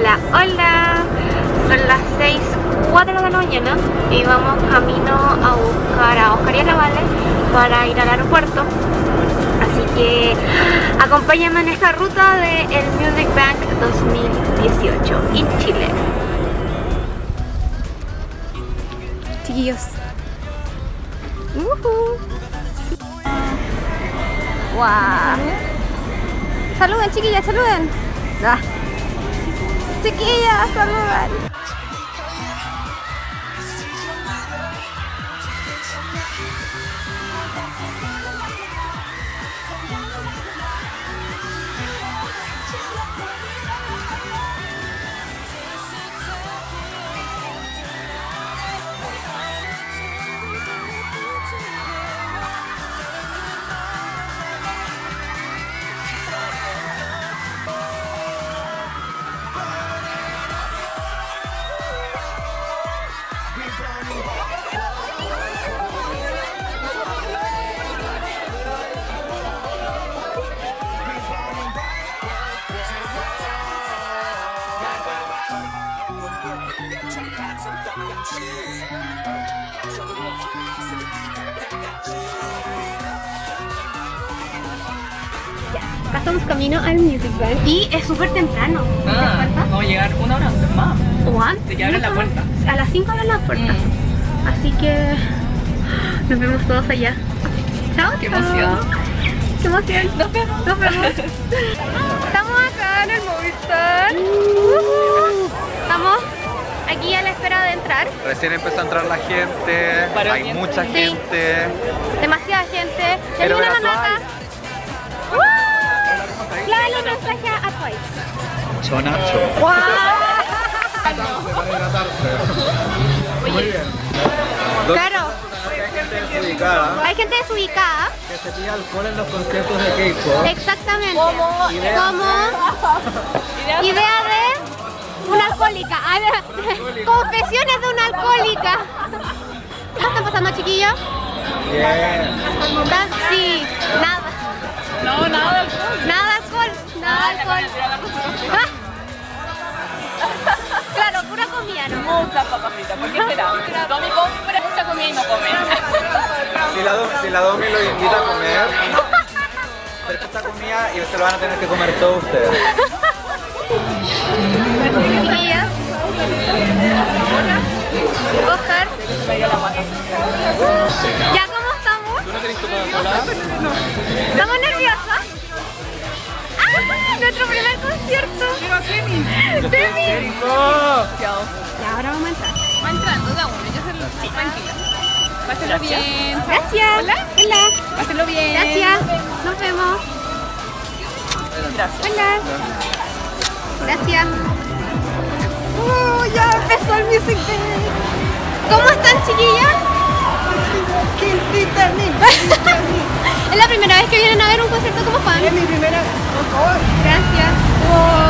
Hola, hola. Son las 6, 4 de la mañana y vamos camino a buscar a Oscar y a la Vale para ir al aeropuerto. Así que acompáñame en esta ruta del el Music Bank 2018 en Chile. Chiquillos. Uhu. Wow. Saluden, chiquillas, saluden. Ah. Chiquillas, saluden. Acá estamos camino al Music Bank y es súper temprano. ¿Te das Ah, vamos a llegar una hora antes más. O antes. Abran la puerta. A las 5 abren la puerta. Mm. Así que nos vemos todos allá. Chao, Qué emoción. Qué emoción. Nos vemos. Nos vemos. Estamos acá en el Movistar. Estamos Recién empezó a entrar la gente, hay bien. mucha Sí. gente. Demasiada gente. Pero la verás, nata. Claro, nos traje a Twice. Chonacho. Claro, desubicada hay gente desubicada. que se pide alcohol en los conciertos de K-pop. Exactamente. Como idea de una alcohólica. A ver, confesiones de una alcohólica. ¿Qué está pasando, chiquillos? Bien. ¿Están? Sí, nada. No, nada. Nada alcohol. Nada alcohol. Ah. Claro, pura comida, ¿no? Muchas papas fritas. ¿Por qué será? Domi compra mucha comida y no come. Si la, Domi, si la Domi lo invita a comer, pero esta comida y se lo van a tener que comer todos ustedes. Oscar. ¿Ya cómo estamos? ¿Estamos nerviosas? ¡Ah! Nuestro primer concierto. ¡Semi! Ya, ahora vamos a entrar. Va entrando de a uno. Yo se tranquila. Páselo bien. Gracias. Hola. Hola. Páselo bien. Gracias. Nos vemos. Gracias. Hola. Gracias. Ya empezó el music Day. ¿Cómo están, chiquillas? es la primera vez que vienen a ver un concierto como fan. Es mi primera vez. Gracias. Wow.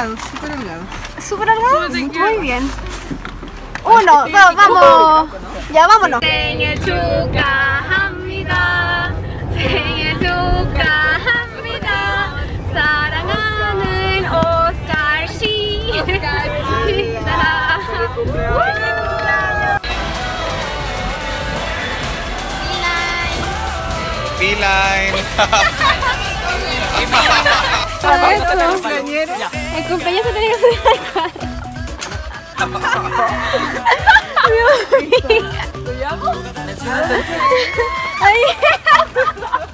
Holgado, súper holgado. súper holgado. Muy bien. Uno, dos, vamos. Ya vámonos. 생일 el cumpleaños se tiene que subir al cuadro. Dios mío. ¿Lo llamo? Ay.